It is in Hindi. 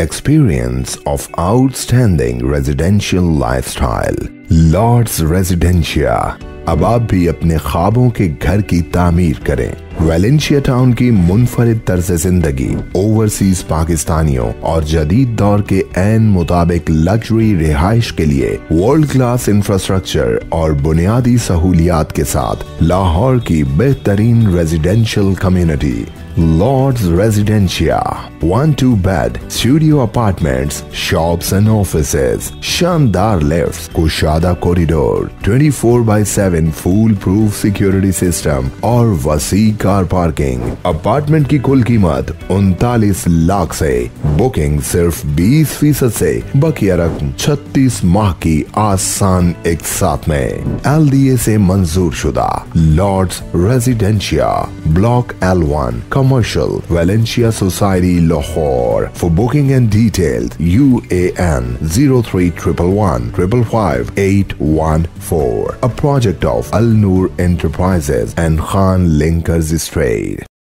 experience of outstanding residential lifestyle. Lord's Residencia अब आप भी अपने ख्वाबों के घर की तामीर करें। वेलेंशिया टाउन की मुनफरद तर्ज ज़िंदगी ओवरसीज पाकिस्तानियों और जदीद दौर के एन मुताबिक लग्जरी रिहाइश के लिए वर्ल्ड क्लास इंफ्रास्ट्रक्चर और बुनियादी सहूलियात के साथ लाहौर की बेहतरीन residential community Lord's Residencia, one two bed, studio apartments, shops and offices, Shandar lifts, ज़्यादा corridor 24 by 7 foolproof security system और वसी कार पार्किंग अपार्टमेंट की कुल कीमत उनतालीस लाख से। बुकिंग सिर्फ़ 20 फ़ीसद से बकिया रकम 36 माह की आसान एक साथ में। एल डी ए ऐसी मंजूर शुदा Lord Residencia block L one commercial Valencia society Lahore for booking and detail U A N zero three triple one triple five eight 814. A project of Al Noor Enterprises and Khan Linkers Trade.